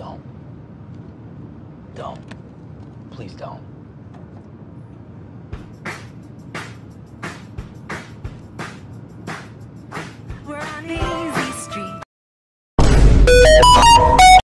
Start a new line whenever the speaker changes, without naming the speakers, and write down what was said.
Don't. Don't. Please don't.